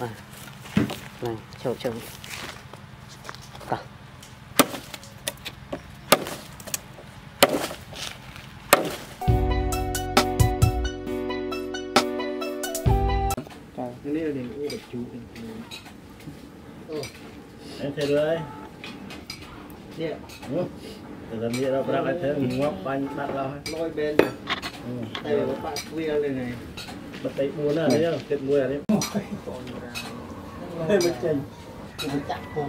này này chờ chờ cả cái này là đèn ô bạch chú em thấy rồi Iya. Dalam dia dah berangkat saya menguap banyak tak lah. Loi band. Tapi bapak kuil ni. បន្តី4ណានេះទៀតមួយអានេះហេមិនចេញខ្ញុំចាក់គុំ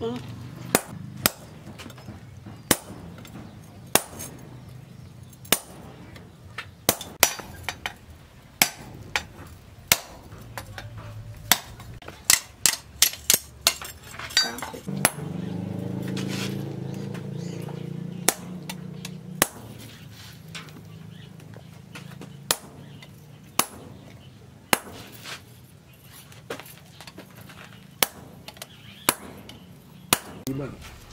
嗯。brother.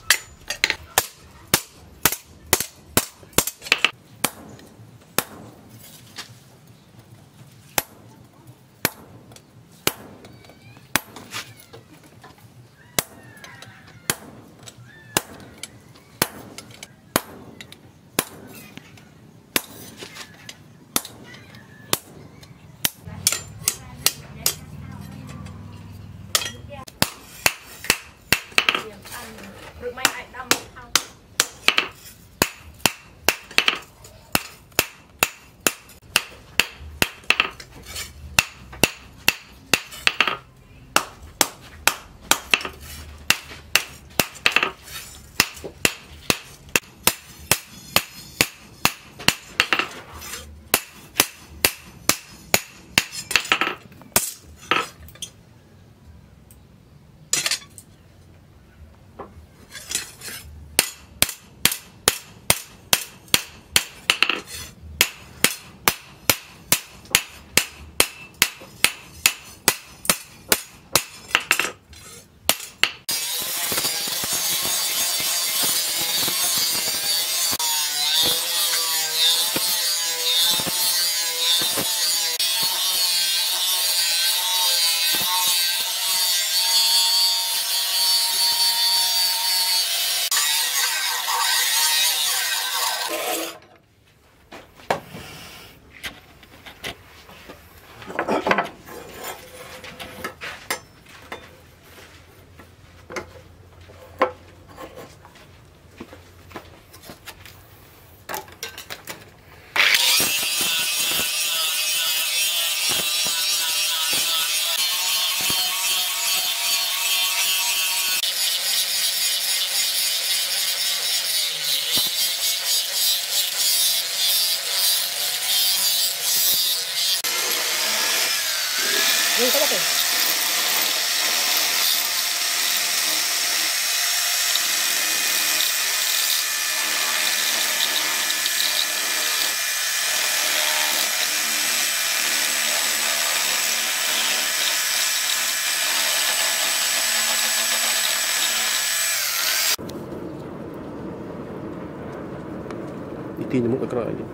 Ti nyemuk ke kerak je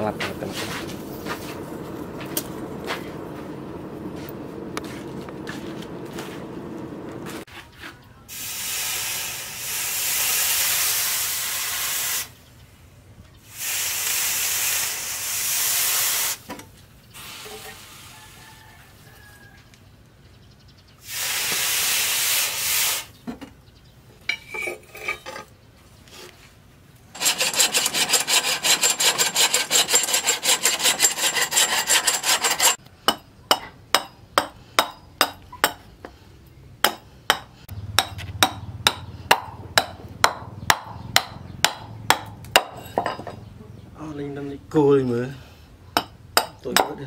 Kelap, kelap, kelap lên đâm lên cua lên mới tôi vớt được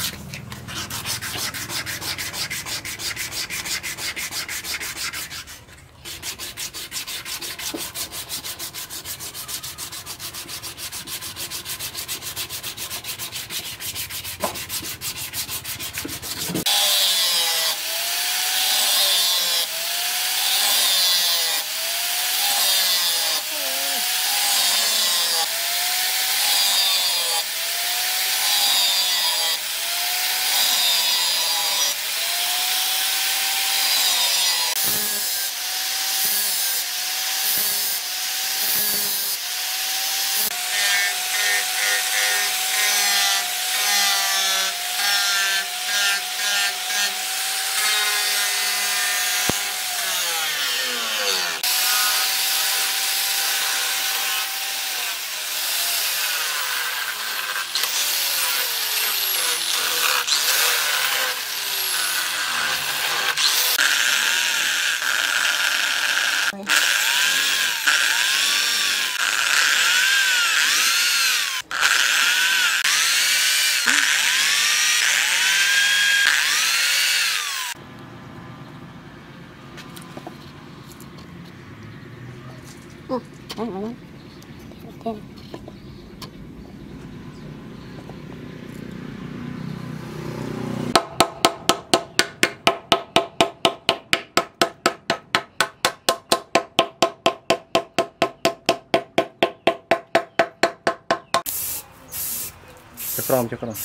Çakıram çakıram.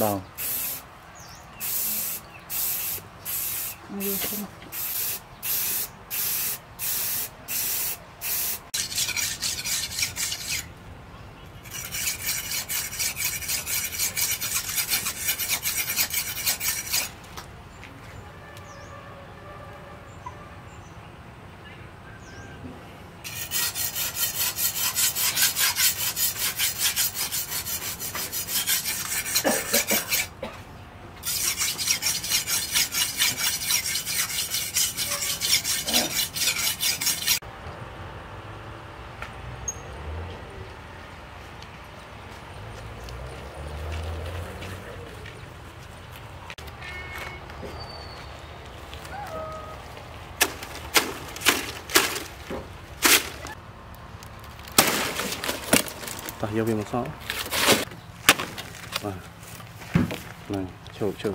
Down. Ayı, ta vô viên một số này chụp chụp